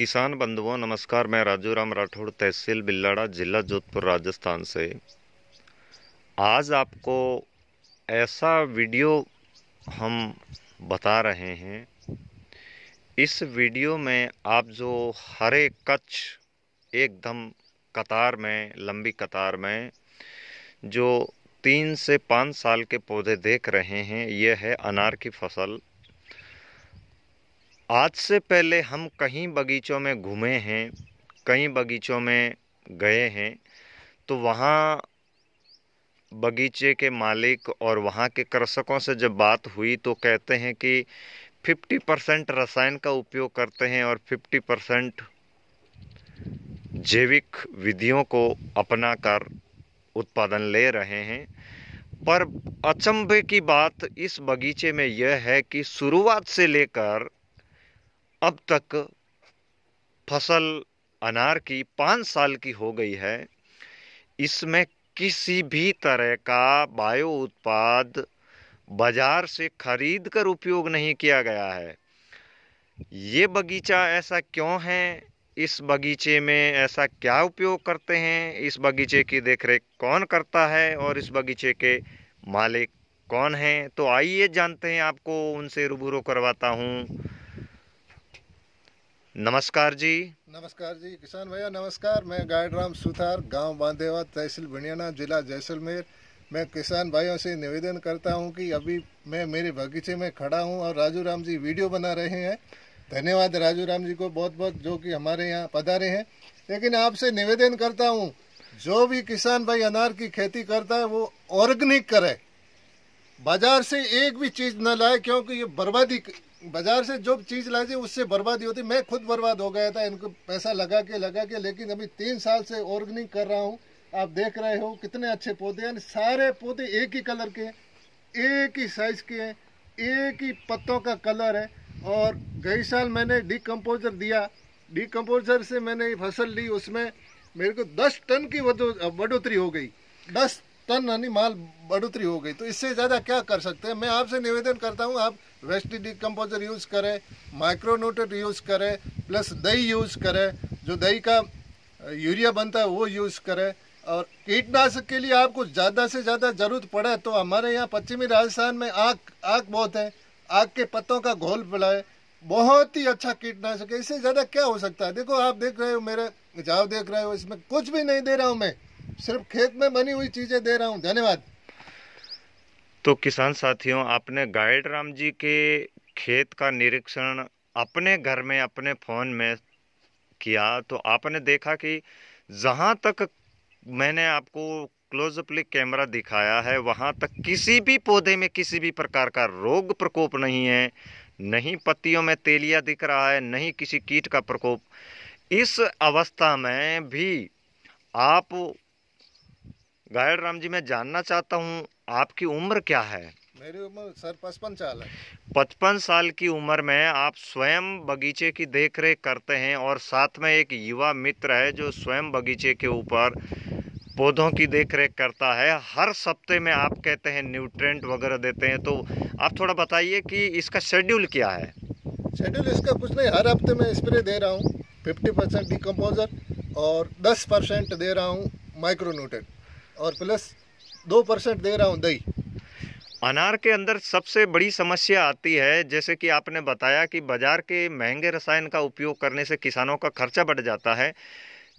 किसान बंधुओं, नमस्कार। मैं राजू राम राठौड़, तहसील बिल्लाड़ा, जिला जोधपुर, राजस्थान से। आज आपको ऐसा वीडियो हम बता रहे हैं। इस वीडियो में आप जो हरे कच्छ, एकदम कतार में, लंबी कतार में, जो तीन से पाँच साल के पौधे देख रहे हैं, यह है अनार की फ़सल। आज से पहले हम कहीं बगीचों में घूमे हैं कई बगीचों में गए हैं तो वहाँ बगीचे के मालिक और वहाँ के कृषकों से जब बात हुई तो कहते हैं कि 50 परसेंट रसायन का उपयोग करते हैं और 50 परसेंट जैविक विधियों को अपना कर उत्पादन ले रहे हैं। पर अचंभे की बात इस बगीचे में यह है कि शुरुआत से लेकर अब तक फ़सल अनार की पाँच साल की हो गई है। इसमें किसी भी तरह का बायो उत्पाद बाज़ार से खरीद कर उपयोग नहीं किया गया है। ये बगीचा ऐसा क्यों है? इस बगीचे में ऐसा क्या उपयोग करते हैं? इस बगीचे की देखरेख कौन करता है और इस बगीचे के मालिक कौन हैं? तो आइए जानते हैं, आपको उनसे रूबरू करवाता हूँ। नमस्कार जी। नमस्कार जी, किसान भैया, नमस्कार। मैं गाइड राम सुथार, गाँव बांधेवा तहसील बनियाना, जिला जैसलमेर। मैं किसान भाइयों से निवेदन करता हूँ कि अभी मैं मेरे बगीचे में खड़ा हूँ और राजू राम जी वीडियो बना रहे हैं। धन्यवाद राजू राम जी को बहुत बहुत जो कि हमारे यहाँ पधारे हैं। लेकिन आपसे निवेदन करता हूँ, जो भी किसान भाई अनार की खेती करता है, वो ऑर्गेनिक करे। बाज़ार से एक भी चीज़ न लाए, क्योंकि ये बर्बादी बाज़ार से जो चीज़ लाई थी, उससे बर्बादी होती। मैं खुद बर्बाद हो गया था, इनको पैसा लगा के लगा के, लेकिन अभी तीन साल से ऑर्गेनिक कर रहा हूँ। आप देख रहे हो कितने अच्छे पौधे हैं, सारे पौधे एक ही कलर के हैं, एक ही साइज़ के हैं, एक ही पत्तों का कलर है। और गई साल मैंने डिकम्पोजर दिया। डिकम्पोजर से मैंने फ़सल ली, उसमें मेरे को दस टन की बढ़ोतरी हो गई। दस टन यानी माल बढ़ोतरी हो गई। तो इससे ज़्यादा क्या कर सकते हैं? मैं आपसे निवेदन करता हूँ, आप वेस्ट डिकम्पोजर यूज़ करें माइक्रोनोटेट यूज़ करें प्लस दही यूज़ करें, जो दही का यूरिया बनता है वो यूज़ करें। और कीटनाशक के लिए आपको ज़्यादा से ज़्यादा ज़रूरत पड़े तो हमारे यहाँ पश्चिमी राजस्थान में आग आग बहुत है। आग के पत्तों का घोल पिलाए बहुत ही अच्छा कीटनाशक है। इससे ज़्यादा क्या हो सकता है? देखो, आप देख रहे हो, मेरे जाव देख रहे हो, इसमें कुछ भी नहीं दे रहा हूँ मैं। सिर्फ़ खेत में बनी हुई चीज़ें दे रहा हूँ। धन्यवाद। तो किसान साथियों, आपने गाइड राम जी के खेत का निरीक्षण अपने घर में, अपने फ़ोन में किया तो आपने देखा कि जहाँ तक मैंने आपको क्लोजअपली कैमरा दिखाया है, वहाँ तक किसी भी पौधे में किसी भी प्रकार का रोग प्रकोप नहीं है, नहीं पत्तियों में तेलिया दिख रहा है, नहीं किसी कीट का प्रकोप। इस अवस्था में भी आप गायड़ राम जी मैं जानना चाहता हूँ आपकी उम्र क्या है? मेरी उम्र सर पचपन साल है। पचपन साल की उम्र में आप स्वयं बगीचे की देखरेख करते हैं और साथ में एक युवा मित्र है जो स्वयं बगीचे के ऊपर पौधों की देखरेख करता है। हर सप्ते में आप कहते हैं न्यूट्रेंट वगैरह देते हैं तो आप थोड़ा बताइए कि इसका शेड्यूल क्या है? शेड्यूल इसका कुछ नहीं हर हफ़्ते में स्प्रे दे रहा हूँ फिफ्टी परसेंट डिकम्पोजर और दस परसेंट दे रहा हूँ माइक्रोन्यूट्रेंट और प्लस दो परसेंट दे रहा हूँ दही। अनार के अंदर सबसे बड़ी समस्या आती है जैसे कि आपने बताया कि बाज़ार के महँगे रसायन का उपयोग करने से किसानों का खर्चा बढ़ जाता है।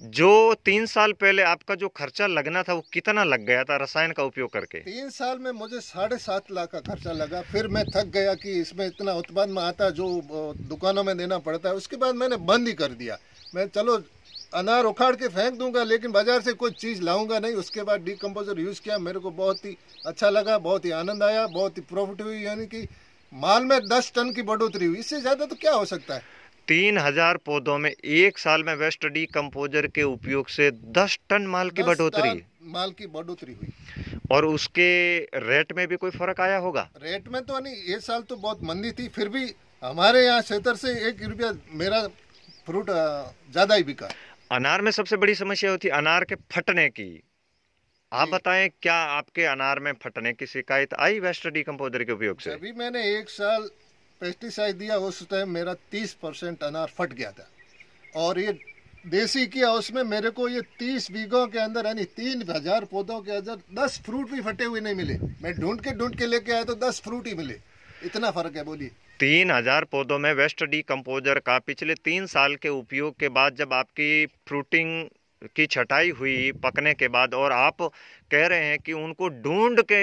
जो तीन साल पहले आपका जो खर्चा लगना था वो कितना लग गया था रसायन का उपयोग करके? तीन साल में मुझे साढ़े सात लाख का खर्चा लगा फिर मैं थक गया कि इसमें इतना उत्पादन आता जो दुकानों में देना पड़ता है उसके बाद मैंने बंद ही कर दिया। मैं चलो अनार उखाड़ के फेंक दूँगा लेकिन बाज़ार से कोई चीज़ लाऊँगा नहीं। उसके बाद डिकम्पोजर यूज़ किया मेरे को बहुत ही अच्छा लगा बहुत ही आनंद आया बहुत ही प्रॉफिट हुई यानी कि माल में दस टन की बढ़ोतरी हुई। इससे ज़्यादा तो क्या हो सकता है? तीन हज़ार पौधों में एक साल में वेस्ट डी कंपोजर के उपयोग से दस टन माल की बढ़ोतरी। माल की बढ़ोतरी हुई। और उसके रेट में भी कोई फ़र्क आया होगा? रेट में तो नहीं ये साल तो बहुत मंदी थी फिर भी हमारे यहाँ क्षेत्र से एक रुपया मेरा फ्रूट ज़्यादा ही बिका। अनार में सबसे बड़ी समस्या होती है अनार के फटने की। आप बताएँ क्या आपके अनार में फटने की शिकायत आई वेस्ट डिकम्पोजर के उपयोग से? अभी मैंने एक साल पेस्टिसाइड दिया उस टाइम मेरा तीस परसेंट अनार फट गया था। और ये देसी किया उसमें मेरे को ये तीस बीघों के अंदर यानी तीन हज़ार पौधों के अंदर दस फ्रूट भी फटे हुए नहीं मिले। मैं ढूंढ के ढूंढ के लेके आया तो दस फ्रूट ही मिले। इतना फ़र्क है बोलिए। तीन हज़ार पौधों में वेस्ट डी कंपोजर का पिछले तीन साल के उपयोग के बाद जब आपकी फ्रूटिंग की छटाई हुई पकने के बाद और आप कह रहे हैं कि उनको ढूंढ के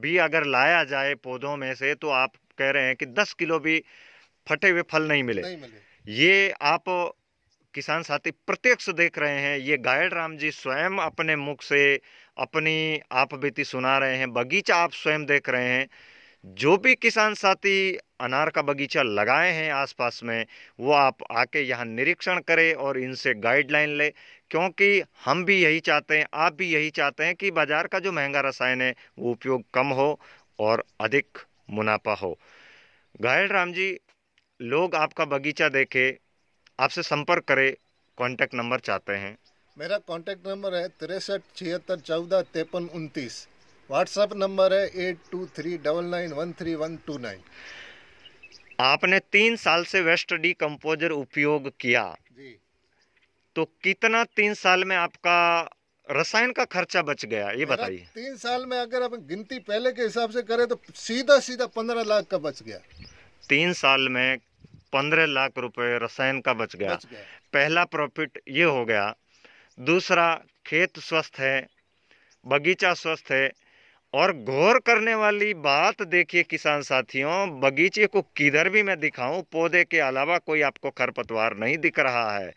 भी अगर लाया जाए पौधों में से तो आप कह रहे हैं कि दस किलो भी फटे हुए फल नहीं मिले, नहीं मिले। ये आप किसान साथी प्रत्यक्ष देख रहे हैं ये गायड राम जी स्वयं अपने मुख से अपनी आप बीती सुना रहे हैं बगीचा आप स्वयं देख रहे हैं जो भी किसान साथी अनार का बगीचा लगाए हैं आसपास में, वो आप आके यहाँ निरीक्षण करें और इनसे गाइडलाइन ले। क्योंकि हम भी यही चाहते हैं, आप भी यही चाहते हैं कि बाज़ार का जो महँगा रसायन है, वो उपयोग कम हो और अधिक मुनाफा हो। गायड राम जी, लोग आपका बगीचा देखे, आपसे संपर्क करें कांटेक्ट नंबर चाहते हैं। मेरा कांटेक्ट नंबर है तिरसठ छिहत्तर चौदह तिरपन उनतीस। व्हाट्सएप नंबर है eight two three double nine one three one two nine. आपने तीन साल से वेस्ट डी कंपोजर उपयोग किया। जी। तो कितना तीन साल में आपका रसायन का खर्चा बच गया ये बताइए। तीन साल में अगर आप गिनती पहले के हिसाब से करें तो सीधा सीधा पंद्रह लाख का बच गया। तीन साल में पंद्रह लाख रुपए रसायन का बच गया। बच गया। पहला प्रॉफिट ये हो गया। दूसरा खेत स्वस्थ है बगीचा स्वस्थ है और गौर करने वाली बात देखिए किसान साथियों, बगीचे को किधर भी मैं दिखाऊँ, पौधे के अलावा कोई आपको खरपतवार नहीं दिख रहा है।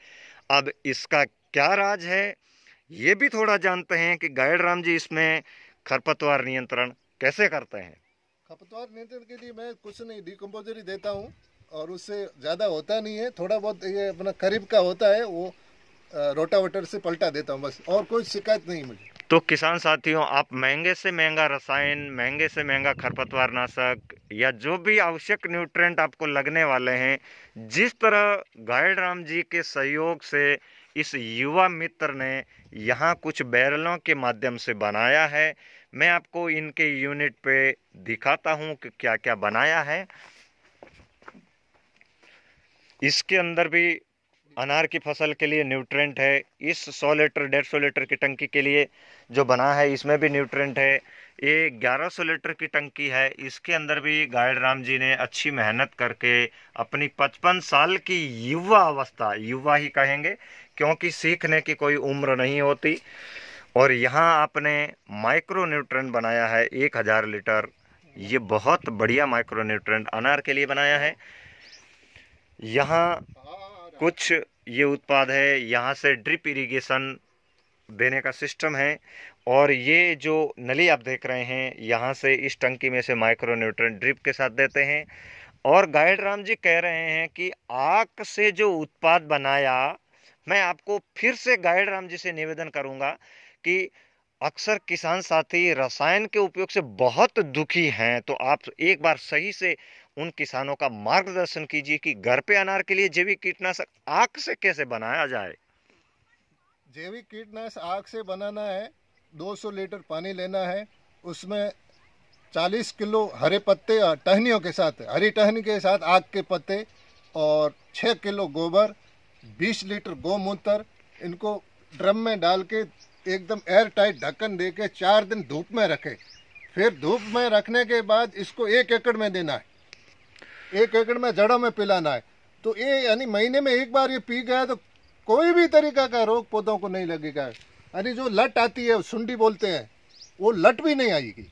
अब इसका क्या राज है? ये भी थोड़ा जानते हैं कि गाइड राम जी इसमें खरपतवार नियंत्रण कैसे करते हैं। खपतवार नियंत्रण के लिए मैं कुछ नहीं डिकम्पोजर देता हूँ, और उससे ज़्यादा होता नहीं है। थोड़ा बहुत ये अपना करीब का होता है, वो रोटावेटर से पलटा देता हूँ बस, और कोई शिकायत नहीं मुझे। तो किसान साथियों, आप महँगे से महँगा रसायन, महँगे से महँगा खरपतवार नाशक या जो भी आवश्यक न्यूट्रेंट आपको लगने वाले हैं, जिस तरह गाइड राम जी के सहयोग से इस युवा मित्र ने यहाँ कुछ बैरलों के माध्यम से बनाया है, मैं आपको इनके यूनिट पे दिखाता हूँ कि क्या क्या बनाया है। इसके अंदर भी अनार की फ़सल के लिए न्यूट्रेंट है, इस 100 लीटर, डेढ़ सौ लीटर की टंकी के लिए जो बना है, इसमें भी न्यूट्रेंट है। ये 1100 लीटर की टंकी है, इसके अंदर भी गाइड राम जी ने अच्छी मेहनत करके अपनी 55 साल की युवा अवस्था, युवा ही कहेंगे, क्योंकि सीखने की कोई उम्र नहीं होती। और यहाँ आपने माइक्रो न्यूट्रेंट बनाया है, एक हज़ार लीटर। ये बहुत बढ़िया माइक्रो न्यूट्रेंट अनार के लिए बनाया है। यहाँ कुछ ये उत्पाद है, यहाँ से ड्रिप इरिगेशन देने का सिस्टम है, और ये जो नली आप देख रहे हैं, यहाँ से इस टंकी में से माइक्रो न्यूट्रन ड्रिप के साथ देते हैं, और गाइड राम जी कह रहे हैं कि आग से जो उत्पाद बनाया, मैं आपको फिर से गाइड राम जी से निवेदन करूँगा कि अक्सर किसान साथी रसायन के उपयोग से बहुत दुखी हैं तो आप एक बार सही से उन किसानों का मार्गदर्शन कीजिए कि घर पे अनार के लिए जैविक कीटनाशक आग से कैसे बनाया जाए। जैविक कीटनाशक आग से बनाना है 200 लीटर पानी लेना है, उसमें 40 किलो हरे पत्ते और टहनियों के साथ, हरी टहनी के साथ आग के पत्ते और 6 किलो गोबर 20 लीटर गोमूत्र इनको ड्रम में डाल के एकदम एयर टाइट ढक्कन दे के चार दिन धूप में रखे। फिर धूप में रखने के बाद इसको एक एकड़ में देना है। एक एकड़ में जड़ों में पिलाना है। तो ये यानी महीने में एक बार ये पी गया तो कोई भी तरीका का रोग पौधों को नहीं लगेगा। यानी जो लट आती है, सुंडी बोलते हैं, वो लट भी नहीं आएगी।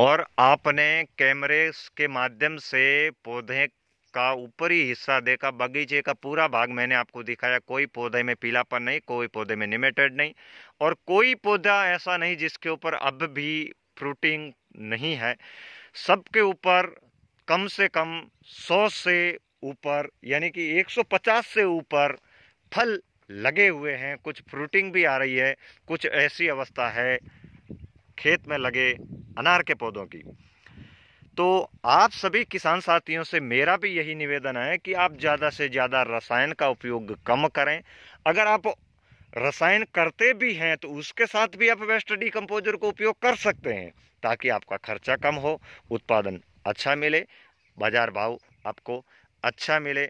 और आपने कैमरे के माध्यम से पौधे का ऊपरी हिस्सा देखा, बगीचे का पूरा भाग मैंने आपको दिखाया। कोई पौधे में पीलापन नहीं, कोई पौधे में निमेटेड नहीं और कोई पौधा ऐसा नहीं जिसके ऊपर अब भी फ्रूटिंग नहीं है। सबके ऊपर कम से कम 100 से ऊपर यानी कि 150 से ऊपर फल लगे हुए हैं। कुछ फ्रूटिंग भी आ रही है, कुछ ऐसी अवस्था है, खेत में लगे अनार के पौधों की। तो आप सभी किसान साथियों से मेरा भी यही निवेदन है कि आप ज़्यादा से ज़्यादा रसायन का उपयोग कम करें। अगर आप रसायन करते भी हैं तो उसके साथ भी आप वेस्ट डिकम्पोजर को उपयोग कर सकते हैं, ताकि आपका खर्चा कम हो, उत्पादन अच्छा मिले, बाज़ार भाव आपको अच्छा मिले।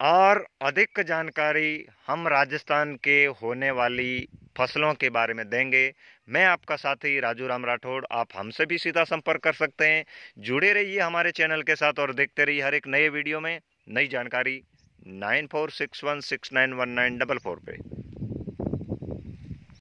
और अधिक जानकारी हम राजस्थान के होने वाली फ़सलों के बारे में देंगे। मैं आपका साथी राजू राम राठौड़, आप हमसे भी सीधा संपर्क कर सकते हैं। जुड़े रहिए हमारे चैनल के साथ और देखते रहिए हर एक नए वीडियो में। नई जानकारी nine four six one six nine one nine double four पे।